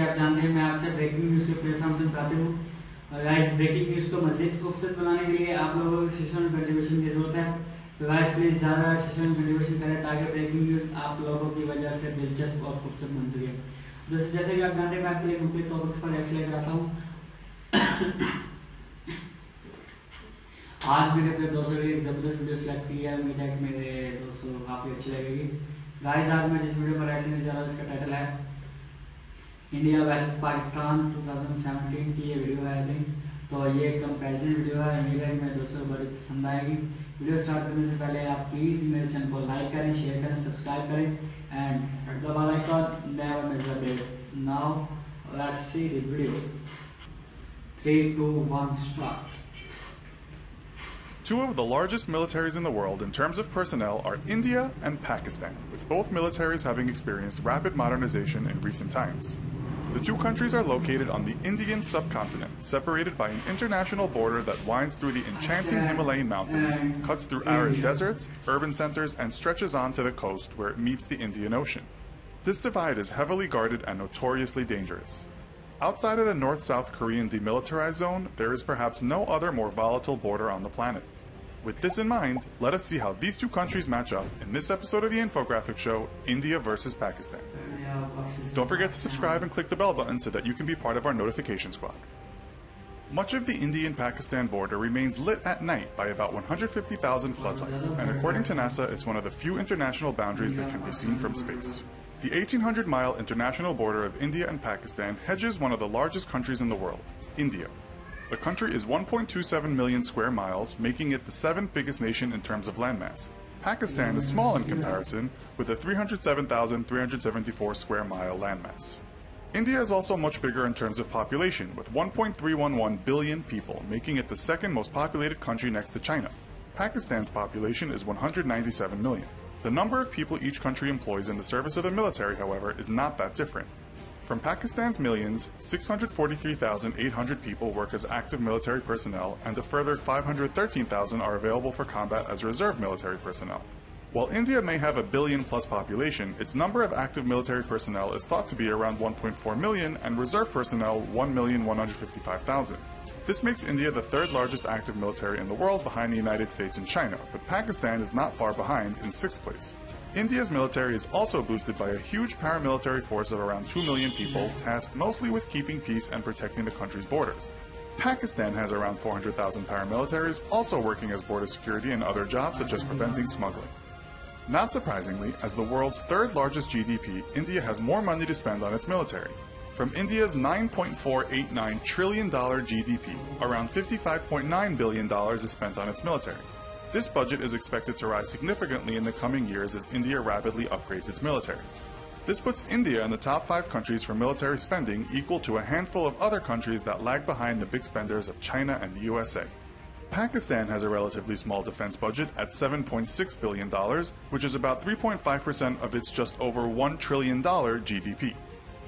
कि आप जानते हैं, मैं आपसे ब्रेकिंग न्यूज़ के प्लेटफॉर्म से बातें हूँ गाइस ब्रेकिंग न्यूज़ को मजीद खूबसूरत बनाने के लिए आप लोगों को सेशन कंट्रीब्यूशन की ज़रूरत है। तो गाइस प्लीज़ ज़्यादा सेशन कंट्रीब्यूशन करें, ताकि ब्रेकिंग न्यूज़ आप लोगों की वजह से दिलचस्प और खूबसूरत बन सके। दोस्तों, जैसे कि आप जानते हैं, मैं आपके लिए मुख्य टॉपिक्स पर एक्स लेकर आता हूँ। आज मैंने अपने दोस्तों के लिए ज़बरदस्त वीडियो सेलेक्ट किया है, उम्मीद है कि मेरे दोस्तों को काफ़ी अच्छी लगेगी। गाइस आज मैं जिस वीडियो पर एक्शन जा रहा हूँ इसका टाइटल है इंडिया वर्सेस पाकिस्तान 2017 की ये वीडियो है आई थिंक तो ये कंपैरिजन वीडियो है उम्मीद है कि मेरे दोस्तों को बड़ी पसंद आएगी वीडियो स्टार्ट करने से पहले आप प्लीज़ मेरे चैनल को लाइक करें शेयर करें सब्सक्राइब करें and the bell icon never miss a update now let's see the video 3 2 1 start Two of the largest militaries in the world in terms of personnel are India and Pakistan, with both militaries having experienced rapid modernization in recent times. The two countries are located on the Indian subcontinent, separated by an international border that winds through the enchanting Himalayan mountains, cuts through arid deserts, urban centers, and stretches on to the coast where it meets the Indian Ocean. This divide is heavily guarded and notoriously dangerous. Outside of the North South Korean demilitarized zone, there is perhaps no other more volatile border on the planet. With this in mind, let us see how these two countries match up in this episode of the infographic show India versus Pakistan. Don't forget to subscribe and click the bell button so that you can be part of our notification squad. Much of the Indian Pakistan border remains lit at night by about 150,000 floodlights, and according to NASA, it's one of the few international boundaries that can be seen from space. The 1800 mile international border of India and Pakistan hedges one of the largest countries in the world, India. The country is 1.27 million square miles, making it the seventh biggest nation in terms of landmass. Pakistan is small in comparison, with a 307,374 square mile landmass. India is also much bigger in terms of population, with 1.311 billion people, making it the second most populated country next to China. Pakistan's population is 197 million. The number of people each country employs in the service of the military, however, is not that different. From Pakistan's millions, 643,800 people work as active military personnel, and a further 513,000 are available for combat as reserve military personnel. While India may have a billion plus population, its number of active military personnel is thought to be around 1.4 million, and reserve personnel 1,155,000. This makes India the third largest active military in the world behind the United States and China, but Pakistan is not far behind in sixth place. India's military is also boosted by a huge paramilitary force of around 2 million people, mm-hmm. tasked mostly with keeping peace and protecting the country's borders. Pakistan has around 400,000 paramilitaries, also working as border security and other jobs such as preventing mm-hmm. smuggling. Not surprisingly, as the world's third largest GDP, India has more money to spend on its military. From India's $9.489 trillion GDP, around $55.9 billion is spent on its military. This budget is expected to rise significantly in the coming years as India rapidly upgrades its military. This puts India in the top five countries for military spending, equal to a handful of other countries that lag behind the big spenders of China and the USA. Pakistan has a relatively small defense budget at $7.6 billion, which is about 3.5% of its just over $1 trillion GDP.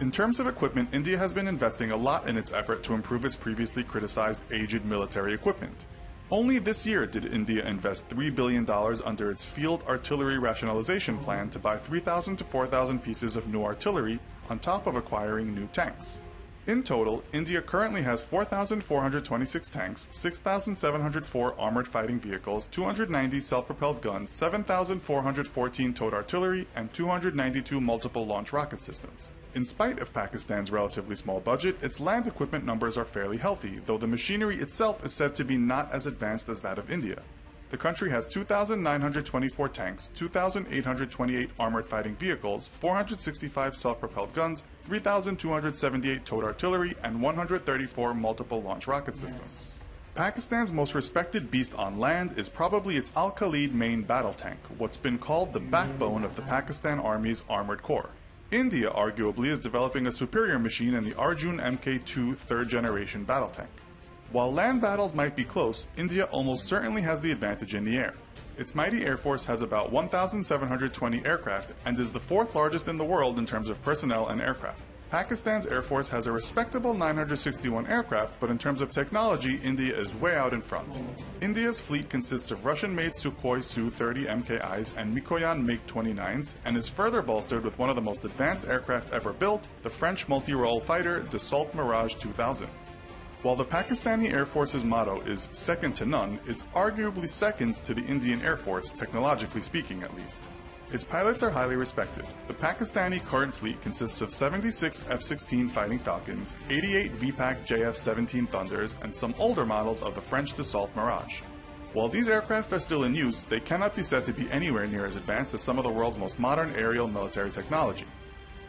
In terms of equipment, India has been investing a lot in its effort to improve its previously criticized aged military equipment. Only this year did India invest $3 billion under its Field Artillery Rationalization Plan to buy 3,000 to 4,000 pieces of new artillery, on top of acquiring new tanks. In total, India currently has 4,426 tanks, 6,704 armored fighting vehicles, 290 self propelled guns, 7,414 towed artillery, and 292 multiple launch rocket systems. In spite of Pakistan's relatively small budget, its land equipment numbers are fairly healthy, though the machinery itself is said to be not as advanced as that of India. The country has 2,924 tanks, 2,828 armored fighting vehicles, 465 self propelled guns, 3,278 towed artillery, and 134 multiple launch rocket systems. Pakistan's most respected beast on land is probably its Al Khalid main battle tank, what's been called the backbone of the Pakistan Army's armored corps. India arguably is developing a superior machine in the Arjun Mk2 third generation battle tank. While land battles might be close, India almost certainly has the advantage in the air. Its mighty air force has about 1,720 aircraft and is the fourth largest in the world in terms of personnel and aircraft. Pakistan's Air Force has a respectable 961 aircraft, but in terms of technology, India is way out in front. India's fleet consists of Russian made Sukhoi Su 30 MKIs and Mikoyan MiG 29s, and is further bolstered with one of the most advanced aircraft ever built, the French multi role fighter Dassault Mirage 2000. While the Pakistani Air Force's motto is second to none, it's arguably second to the Indian Air Force, technologically speaking at least. Its pilots are highly respected. The Pakistani current fleet consists of 76 F 16 Fighting Falcons, 88 VPAC JF 17 Thunders, and some older models of the French Dassault Mirage. While these aircraft are still in use, they cannot be said to be anywhere near as advanced as some of the world's most modern aerial military technology.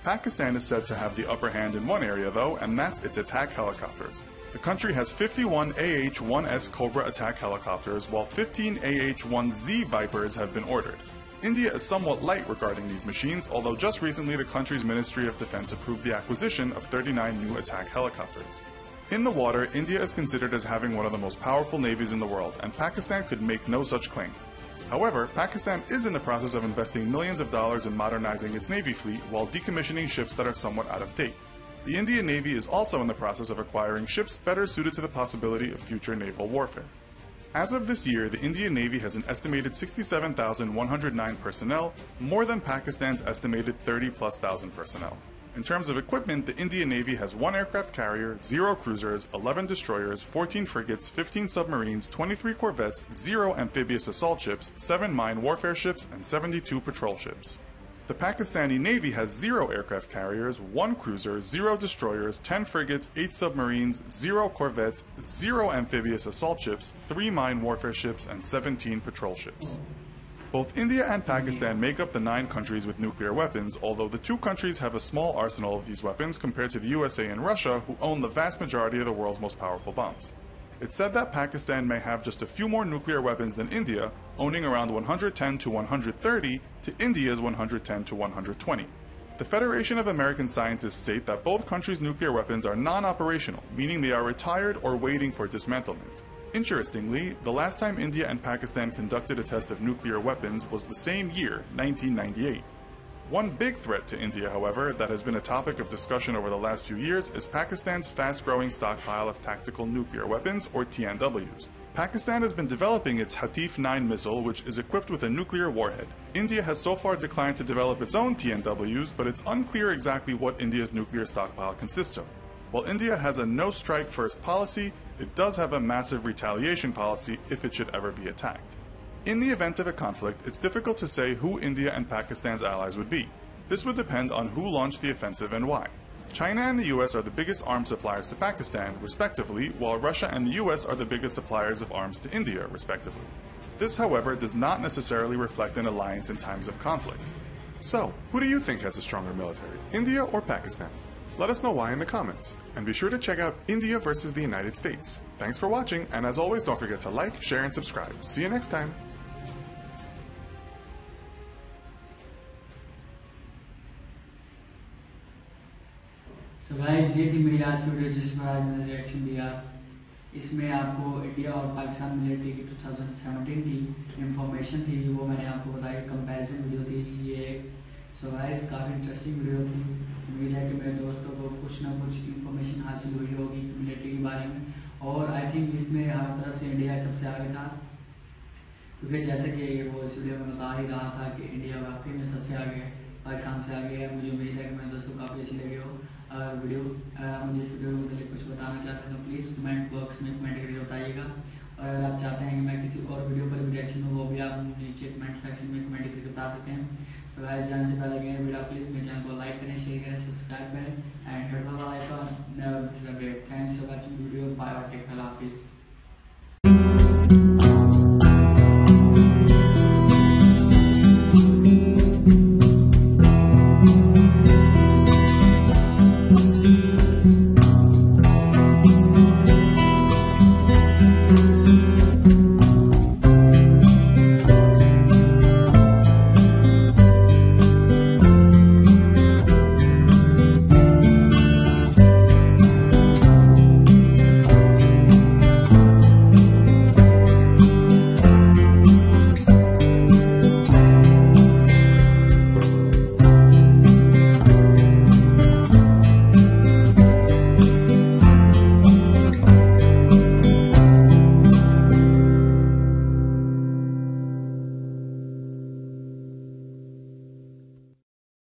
Pakistan is said to have the upper hand in one area, though, and that's its attack helicopters. The country has 51 AH 1S Cobra attack helicopters, while 15 AH 1Z Vipers have been ordered. India is somewhat light regarding these machines, although just recently the country's Ministry of Defense approved the acquisition of 39 new attack helicopters. In the water, India is considered as having one of the most powerful navies in the world, and Pakistan could make no such claim. However, Pakistan is in the process of investing millions of dollars in modernizing its navy fleet while decommissioning ships that are somewhat out of date. The Indian Navy is also in the process of acquiring ships better suited to the possibility of future naval warfare. As of this year, the Indian Navy has an estimated 67,109 personnel, more than Pakistan's estimated 30 plus thousand personnel. In terms of equipment, the Indian Navy has one aircraft carrier, zero cruisers, 11 destroyers, 14 frigates, 15 submarines, 23 corvettes, zero amphibious assault ships, 7 mine warfare ships, and 72 patrol ships. The Pakistani Navy has zero aircraft carriers, one cruiser, zero destroyers, 10 frigates, 8 submarines, zero corvettes, zero amphibious assault ships, 3 mine warfare ships, and 17 patrol ships. Both India and Pakistan make up the nine countries with nuclear weapons, although the two countries have a small arsenal of these weapons compared to the USA and Russia, who own the vast majority of the world's most powerful bombs. It's said that Pakistan may have just a few more nuclear weapons than India, owning around 110 to 130 to India's 110 to 120. The Federation of American Scientists state that both countries' nuclear weapons are non operational, meaning they are retired or waiting for dismantlement. Interestingly, the last time India and Pakistan conducted a test of nuclear weapons was the same year, 1998. One big threat to India, however, that has been a topic of discussion over the last few years is Pakistan's fast growing stockpile of tactical nuclear weapons, or TNWs. Pakistan has been developing its Hatif 9 missile, which is equipped with a nuclear warhead. India has so far declined to develop its own TNWs, but it's unclear exactly what India's nuclear stockpile consists of. While India has a no strike first policy, it does have a massive retaliation policy if it should ever be attacked. In the event of a conflict, it's difficult to say who India and Pakistan's allies would be. This would depend on who launched the offensive and why. China and the US are the biggest arms suppliers to Pakistan, respectively, while Russia and the US are the biggest suppliers of arms to India, respectively. This, however, does not necessarily reflect an alliance in times of conflict. So, who do you think has a stronger military, India or Pakistan? Let us know why in the comments, and be sure to check out India versus the United States. Thanks for watching, and as always, don't forget to like, share, and subscribe. See you next time. So guys ये थी मेरी आज की video जिसमें आज मैंने reaction दिया। इसमें आपको इंडिया और पाकिस्तान मिलिट्री की 2017 की इंफॉर्मेशन थी, वो मैंने आपको बताया कंपैरिजन वीडियो थी ये। सो गाइस काफ़ी इंटरेस्टिंग वीडियो थी। उम्मीद है कि मेरे दोस्तों को कुछ ना कुछ इंफॉर्मेशन हासिल हुई होगी मिलिट्री के बारे में। और आई थिंक इसमें हर तरफ़ से इंडिया सबसे आगे था। क्योंकि जैसे कि वो इस वीडियो में बता ही रहा था कि इंडिया वाकई में सबसे आगे है पाकिस्तान से आगे है। मुझे उम्मीद है कि मेरे दोस्तों काफ़ी अच्छी लगे हो। और वीडियो मुझे इस वीडियो में मतलब कुछ बताना चाहते हैं। तो प्लीज़ कमेंट बॉक्स में कमेंट करके बताइएगा। और अगर आप चाहते हैं कि मैं किसी और वीडियो पर भी रिएक्शन हूँ, वो भी आप नीचे कमेंट सेक्शन में कमेंट करके बता सकते हैं। तो गाइस जान से पहले गए वीडियो प्लीज़ मेरे चैनल को लाइक करें शेयर करें सब्सक्राइब करें। And thanks for watching video bye take हाफिज़